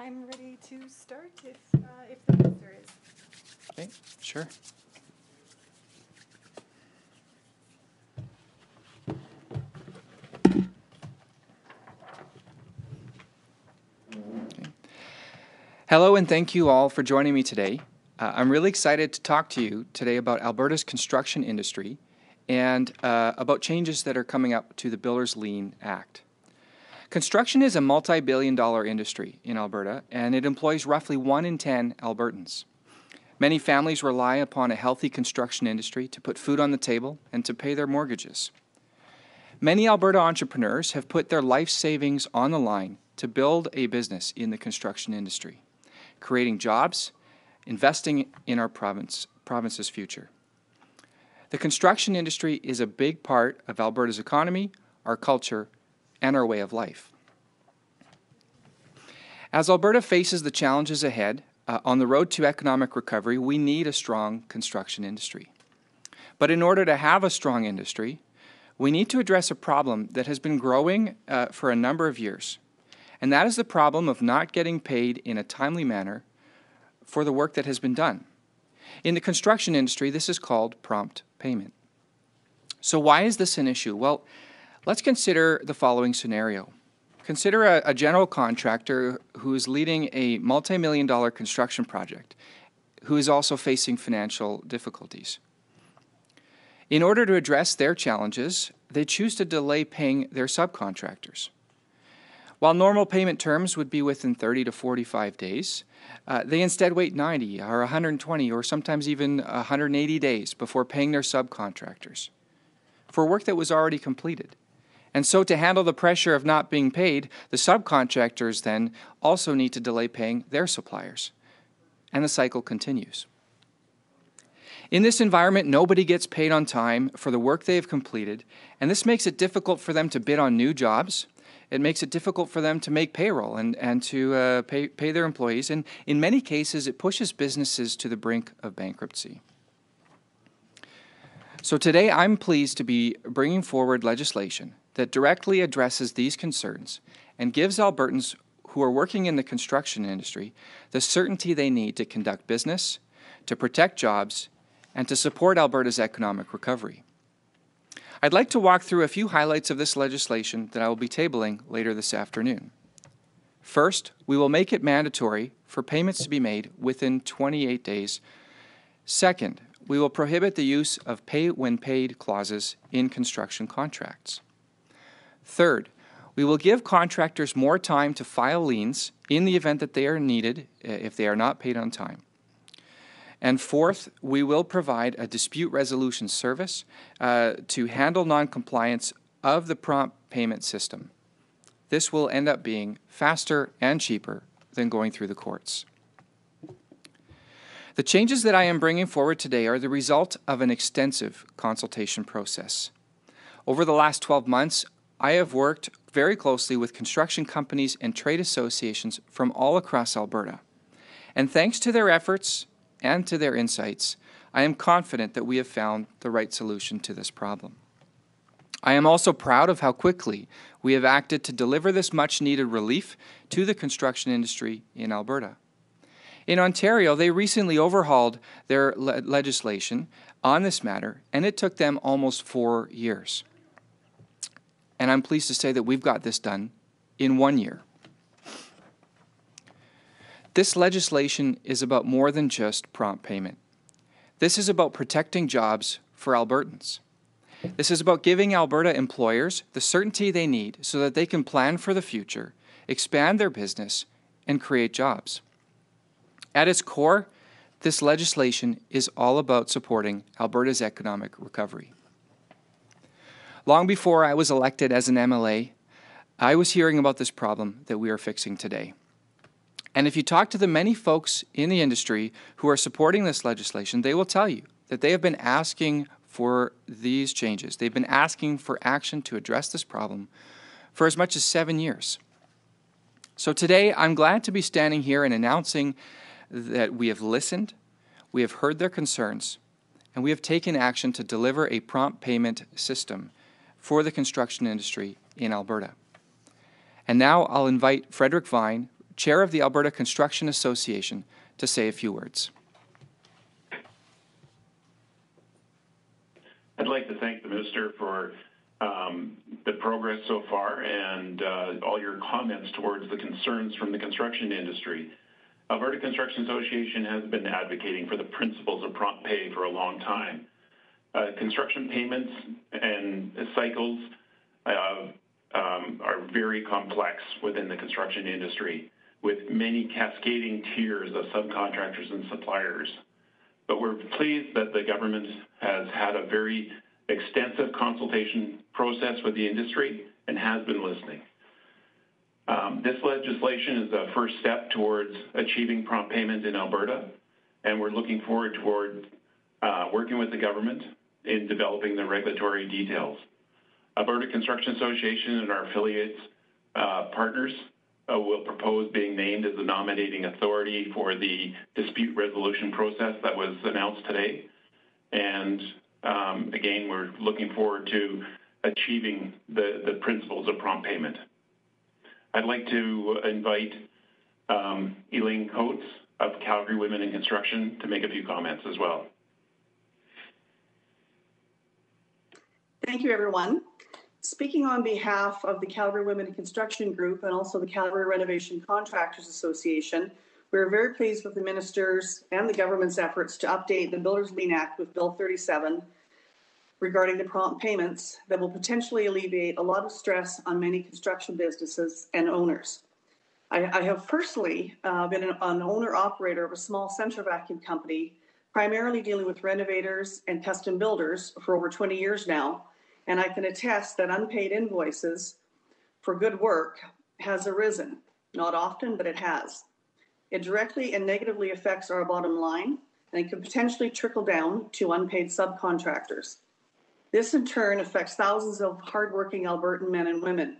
I'm ready to start if, uh, if the minister is. Okay, sure. Hello, and thank you all for joining me today. Uh, I'm really excited to talk to you today about Alberta's construction industry and uh, about changes that are coming up to the Builders Lien Act. Construction is a multi billion dollar industry in Alberta, and it employs roughly 1 in 10 Albertans. Many families rely upon a healthy construction industry to put food on the table and to pay their mortgages. Many Alberta entrepreneurs have put their life savings on the line to build a business in the construction industry, creating jobs, investing in our province, province's future. The construction industry is a big part of Alberta's economy, our culture, and our way of life. As Alberta faces the challenges ahead uh, on the road to economic recovery, we need a strong construction industry. But in order to have a strong industry, we need to address a problem that has been growing uh, for a number of years, and that is the problem of not getting paid in a timely manner for the work that has been done. In the construction industry, this is called prompt payment. So, why is this an issue? Well, let's consider the following scenario. Consider a, a general contractor who is leading a multi million dollar construction project who is also facing financial difficulties. In order to address their challenges, they choose to delay paying their subcontractors. While normal payment terms would be within 30 to 45 days, uh, they instead wait 90 or 120 or sometimes even 180 days before paying their subcontractors for work that was already completed. And so, to handle the pressure of not being paid, the subcontractors then also need to delay paying their suppliers. And the cycle continues. In this environment, nobody gets paid on time for the work they have completed, and this makes it difficult for them to bid on new jobs. It makes it difficult for them to make payroll and, and to uh, pay, pay their employees, and in many cases, it pushes businesses to the brink of bankruptcy. So, today I'm pleased to be bringing forward legislation that directly addresses these concerns and gives Albertans who are working in the construction industry the certainty they need to conduct business, to protect jobs, and to support Alberta's economic recovery. I'd like to walk through a few highlights of this legislation that I will be tabling later this afternoon. First, we will make it mandatory for payments to be made within 28 days. Second, we will prohibit the use of pay when paid clauses in construction contracts. Third, we will give contractors more time to file liens in the event that they are needed uh, if they are not paid on time. And fourth, we will provide a dispute resolution service uh, to handle noncompliance of the prompt payment system. This will end up being faster and cheaper than going through the courts. The changes that I am bringing forward today are the result of an extensive consultation process. Over the last 12 months, I have worked very closely with construction companies and trade associations from all across Alberta. And thanks to their efforts and to their insights, I am confident that we have found the right solution to this problem. I am also proud of how quickly we have acted to deliver this much needed relief to the construction industry in Alberta. In Ontario, they recently overhauled their le- legislation on this matter, and it took them almost four years. And I'm pleased to say that we've got this done in one year. This legislation is about more than just prompt payment. This is about protecting jobs for Albertans. This is about giving Alberta employers the certainty they need so that they can plan for the future, expand their business, and create jobs. At its core, this legislation is all about supporting Alberta's economic recovery. Long before I was elected as an MLA, I was hearing about this problem that we are fixing today. And if you talk to the many folks in the industry who are supporting this legislation, they will tell you that they have been asking for these changes. They've been asking for action to address this problem for as much as seven years. So today, I'm glad to be standing here and announcing that we have listened, we have heard their concerns, and we have taken action to deliver a prompt payment system for the construction industry in Alberta. And now I'll invite Frederick Vine, Chair of the Alberta Construction Association, to say a few words. I'd like to thank the minister for um, the progress so far and uh, all your comments towards the concerns from the construction industry. Alberta Construction Association has been advocating for the principles of prompt pay for a long time. Uh, construction payments and cycles uh, um, are very complex within the construction industry, with many cascading tiers of subcontractors and suppliers. But we're pleased that the government has had a very extensive consultation process with the industry and has been listening. Um, this legislation is a first step towards achieving prompt payment in Alberta, and we're looking forward toward uh, working with the government in developing the regulatory details. Alberta Construction Association and our affiliates uh, partners uh, will propose being named as the nominating authority for the dispute resolution process that was announced today. And um, again, we're looking forward to achieving the, the principles of prompt payment. I'd like to invite um, Elaine Coates of Calgary Women in Construction to make a few comments as well. Thank you, everyone. Speaking on behalf of the Calgary Women in Construction Group and also the Calgary Renovation Contractors Association, we are very pleased with the minister's and the government's efforts to update the Builders Lien Act with Bill 37 regarding the prompt payments that will potentially alleviate a lot of stress on many construction businesses and owners. I, I have personally uh, been an, an owner operator of a small central vacuum company, primarily dealing with renovators and custom builders for over 20 years now and I can attest that unpaid invoices for good work has arisen. Not often, but it has. It directly and negatively affects our bottom line and it can potentially trickle down to unpaid subcontractors. This in turn affects thousands of hardworking Albertan men and women.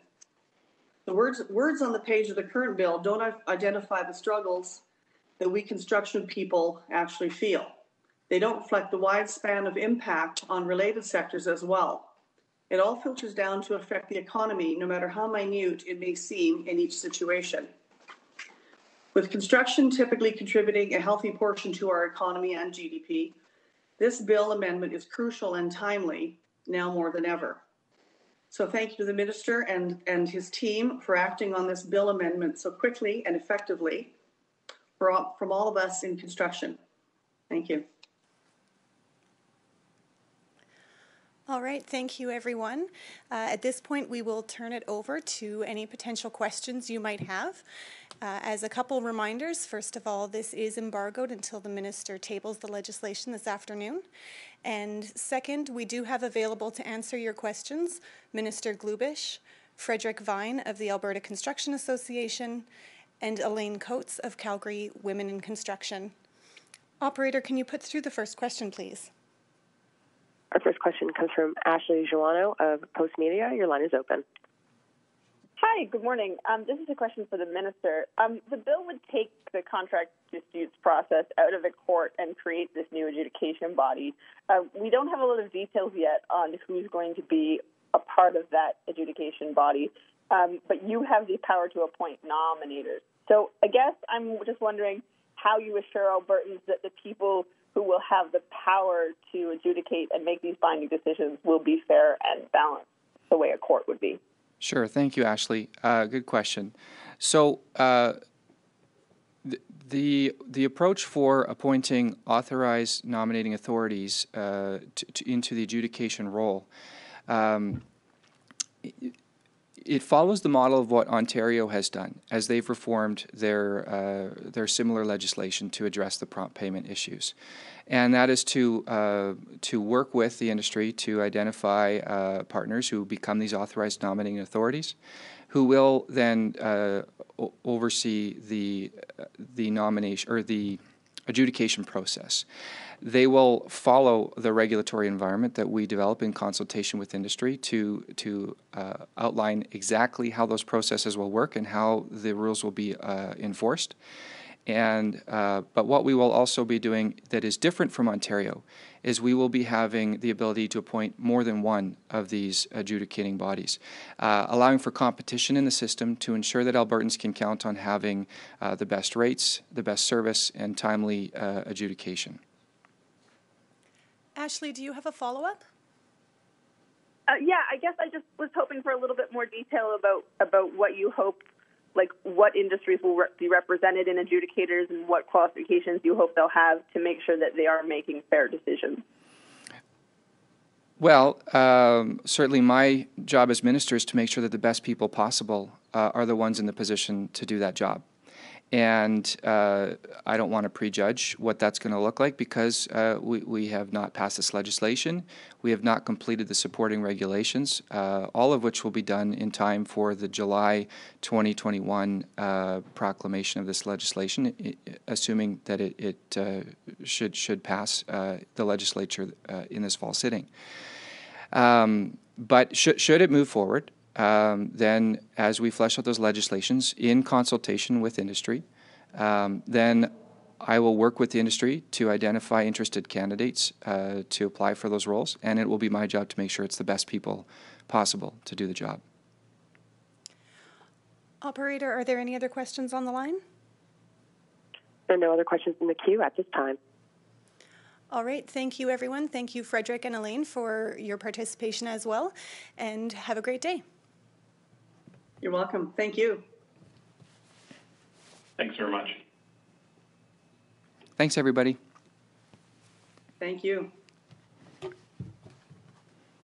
The words, words on the page of the current bill don't identify the struggles that we construction people actually feel. They don't reflect the wide span of impact on related sectors as well. It all filters down to affect the economy, no matter how minute it may seem in each situation. With construction typically contributing a healthy portion to our economy and GDP, this bill amendment is crucial and timely now more than ever. So thank you to the minister and, and his team for acting on this bill amendment so quickly and effectively for all, from all of us in construction. Thank you. All right, thank you, everyone. Uh, at this point, we will turn it over to any potential questions you might have. Uh, as a couple reminders, first of all, this is embargoed until the minister tables the legislation this afternoon. And second, we do have available to answer your questions Minister Glubish, Frederick Vine of the Alberta Construction Association, and Elaine Coates of Calgary Women in Construction. Operator, can you put through the first question, please? Our first question comes from Ashley Joannou of Postmedia. Your line is open. Hi, good morning. Um, this is a question for the minister. Um, the bill would take the contract disputes process out of the court and create this new adjudication body. Uh, we don't have a lot of details yet on who's going to be a part of that adjudication body, um, but you have the power to appoint nominators. So I guess I'm just wondering how you assure Albertans that the people who will have the power to adjudicate and make these binding decisions will be fair and balanced the way a court would be. Sure. Thank you, Ashley. Uh, good question. So, uh, the, the, approach for appointing authorized nominating authorities uh, to, to, into the adjudication role um, it follows the model of what Ontario has done as they've reformed their uh, their similar legislation to address the prompt payment issues, and that is to uh, to work with the industry to identify uh, partners who become these authorized nominating authorities, who will then uh, oversee the the nomination or the adjudication process they will follow the regulatory environment that we develop in consultation with industry to to uh, outline exactly how those processes will work and how the rules will be uh, enforced. And uh, but what we will also be doing that is different from Ontario is we will be having the ability to appoint more than one of these adjudicating bodies, uh, allowing for competition in the system to ensure that Albertans can count on having uh, the best rates, the best service, and timely uh, adjudication. Ashley, do you have a follow-up? Uh, yeah, I guess I just was hoping for a little bit more detail about about what you hope, like what industries will re- be represented in adjudicators and what qualifications you hope they'll have to make sure that they are making fair decisions. Well, um, certainly my job as minister is to make sure that the best people possible uh, are the ones in the position to do that job. And uh, I don't want to prejudge what that's going to look like because uh, we, we have not passed this legislation. We have not completed the supporting regulations, uh, all of which will be done in time for the July 2021 uh, proclamation of this legislation, assuming that it, it uh, should, should pass uh, the legislature in this fall sitting. Um, but should, should it move forward, um, then as we flesh out those legislations in consultation with industry, um, then I will work with the industry to identify interested candidates uh, to apply for those roles, and it will be my job to make sure it's the best people possible to do the job. Operator, are there any other questions on the line? There are no other questions in the queue at this time. All right, thank you, everyone. Thank you, Frederick and Elaine, for your participation as well, and have a great day. You're welcome. Thank you. Thanks very much. Thanks, everybody. Thank you.